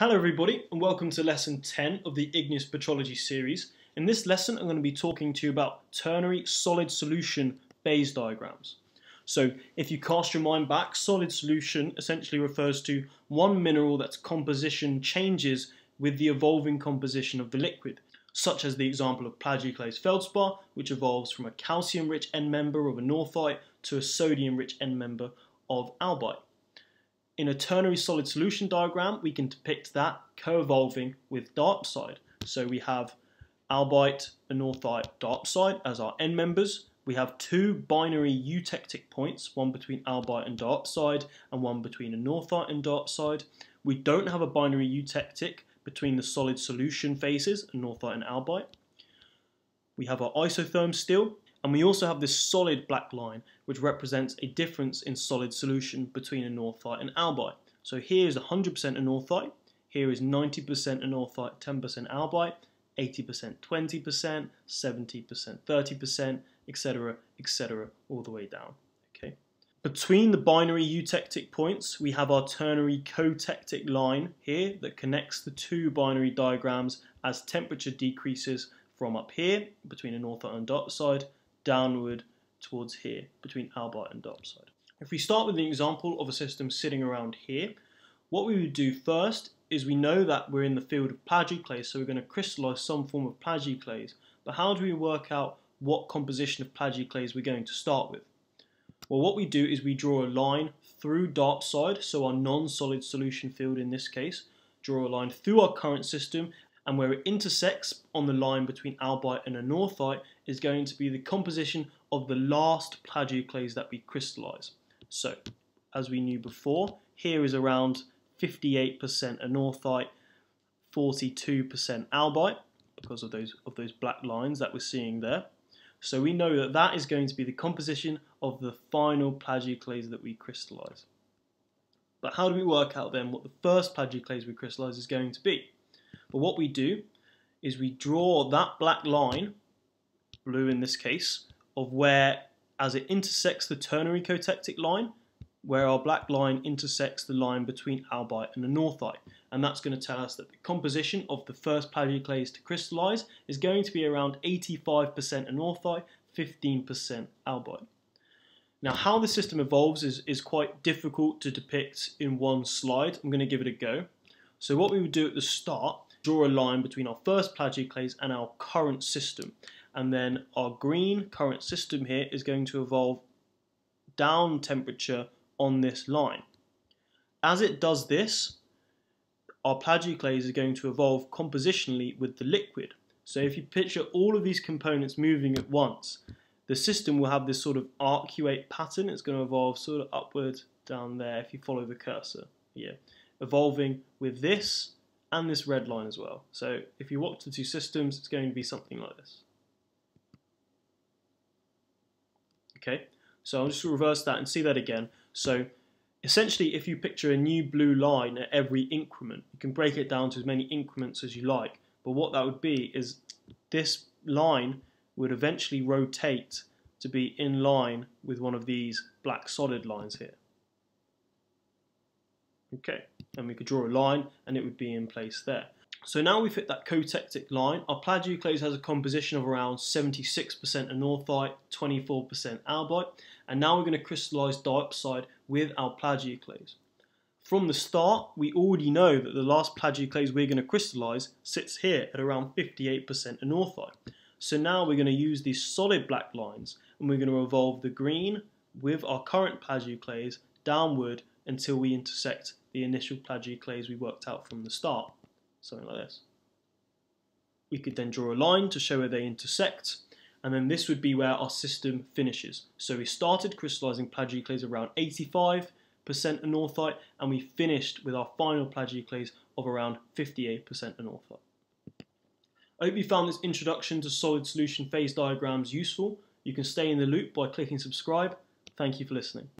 Hello everybody and welcome to lesson 10 of the Igneous Petrology series. In this lesson I'm going to be talking to you about ternary solid solution phase diagrams. So if you cast your mind back, solid solution essentially refers to one mineral that's composition changes with the evolving composition of the liquid, such as the example of plagioclase feldspar, which evolves from a calcium-rich end member of anorthite to a sodium-rich end member of albite. In a ternary solid solution diagram, we can depict that co-evolving with diopside. So we have albite, anorthite, diopside as our end members. We have two binary eutectic points, one between albite and diopside and one between anorthite and diopside. We don't have a binary eutectic between the solid solution phases, anorthite and albite. We have our isotherm still, and we also have this solid black line, which represents a difference in solid solution between anorthite and albite. So here is 100% anorthite, here is 90% anorthite, 10% albite, 80% 20%, 70% 30%, etc., etc., all the way down. Okay. Between the binary eutectic points, we have our ternary cotectic line here that connects the two binary diagrams as temperature decreases from up here between anorthite and diopside downward towards here between albite and diopside. If we start with the example of a system sitting around here, what we would do first is we know that we're in the field of plagioclase, so we're going to crystallize some form of plagioclase. But how do we work out what composition of plagioclase we're going to start with? Well, what we do is we draw a line through diopside, so our non-solid solution field in this case, draw a line through our current system and where it intersects on the line between albite and anorthite is going to be the composition of the last plagioclase that we crystallize. So, as we knew before, here is around 58% anorthite, 42% albite, because of those, of those black lines that we're seeing there. So we know that that is going to be the composition of the final plagioclase that we crystallize. But how do we work out then what the first plagioclase we crystallize is going to be? But what we do is we draw that black line, blue in this case, of where as it intersects the ternary cotectic line, where our black line intersects the line between albite and anorthite. And that's going to tell us that the composition of the first plagioclase to crystallize is going to be around 85% anorthite, 15% albite. Now how the system evolves is, is quite difficult to depict in one slide. I'm going to give it a go. So what we would do at the start draw a line between our first plagioclase and our current system. And then our green current system here is going to evolve down temperature on this line. As it does this, our plagioclase is going to evolve compositionally with the liquid. So if you picture all of these components moving at once, the system will have this sort of arcuate pattern. It's going to evolve sort of upward down there if you follow the cursor. Yeah, evolving with this and this red line as well. So if you watch the two systems, it's going to be something like this. Okay, so I'll just reverse that and see that again. So essentially, if you picture a new blue line at every increment, you can break it down to as many increments as you like. But what that would be is this line would eventually rotate to be in line with one of these black solid lines here. Okay, and we could draw a line and it would be in place there. So now we've hit that cotectic line, our plagioclase has a composition of around 76% anorthite, 24% albite, and now we're going to crystallise diopside with our plagioclase. From the start, we already know that the last plagioclase we're going to crystallise sits here at around 58% anorthite. So now we're going to use these solid black lines and we're going to evolve the green with our current plagioclase downward until we intersect the initial plagioclase we worked out from the start. Something like this. We could then draw a line to show where they intersect, and then this would be where our system finishes. So we started crystallizing plagioclase around 85% anorthite, and we finished with our final plagioclase of around 58% anorthite. I hope you found this introduction to solid solution phase diagrams useful. You can stay in the loop by clicking subscribe. Thank you for listening.